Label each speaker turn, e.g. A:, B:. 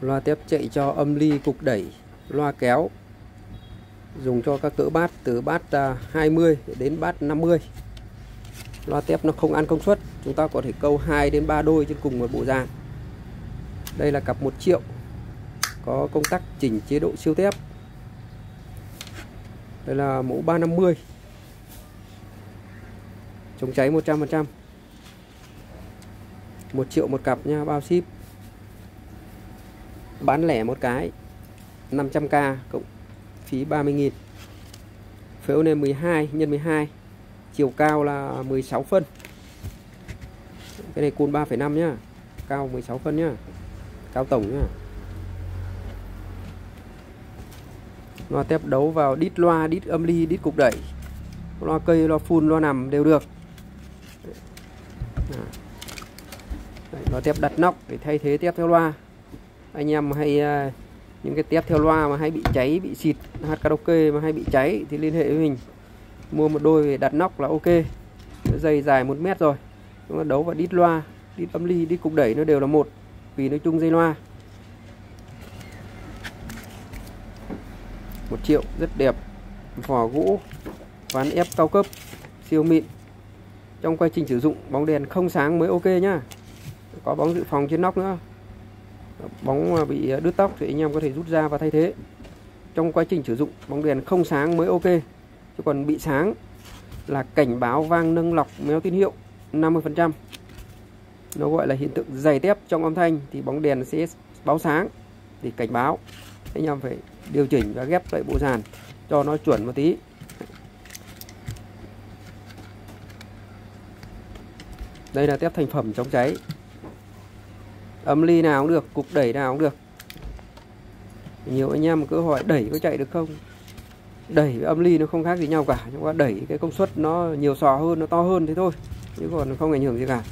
A: Loa tép chạy cho âm ly cục đẩy. Loa kéo. Dùng cho các cỡ bát, từ bát à, 20 đến bát 50 Loa tép nó không ăn công suất. Chúng ta có thể câu 2 đến 3 đôi trên cùng một bộ dàn Đây là cặp 1 triệu. Có công tắc chỉnh chế độ siêu tép. Đây là mẫu 350 Chống cháy 100% 1 triệu một cặp nha, bao ship bán lẻ một cái 500k cộng phí 30.000 phễu này 12 nhân 12 chiều cao là 16 phân. Cái này côn 3,5 nhá cao 16 phân nhá cao tổng nhá. Loa tép đấu vào đít loa đít âm ly đít cục đẩy. Loa cây loa phun loa nằm đều được. Đấy, loa tép đặt nóc để thay thế tép theo loa anh em hay à, những cái tép theo loa mà hay bị cháy, bị xịt, hát karaoke mà hay bị cháy thì liên hệ với mình. Mua một đôi về đặt nóc là ok. Dây dài một mét rồi. Chúng ta đấu vào đít loa, đít âm ly, đít cục đẩy nó đều là một, vì nói chung dây loa. Một triệu, rất đẹp. Vỏ gỗ, ván ép cao cấp, siêu mịn. Trong quá trình sử dụng, bóng đèn không sáng mới ok nhá. Có bóng dự phòng trên nóc nữa bóng à, bị à, đứt tóc thì anh em có thể rút ra và thay thế. Trong quá trình sử dụng, bóng đèn không sáng mới ok. Chứ còn bị sáng là cảnh báo vang nâng lọc méo tín hiệu 50% nó gọi là hiện tượng dày tép trong âm thanh thì bóng đèn sẽ báo sáng thì cảnh báo. Anh em phải điều chỉnh và ghép lại bộ dàn cho nó chuẩn một tí. Đây là tép thành phẩm chống cháy âm ly nào cũng được, cục đẩy nào cũng được. Nhiều anh em cứ hỏi, đẩy có chạy được không? Đẩy với âm ly nó không khác gì nhau cả, nhưng mà đẩy cái công suất nó nhiều sò hơn, nó to hơn thế thôi, chứ còn không ảnh hưởng gì cả.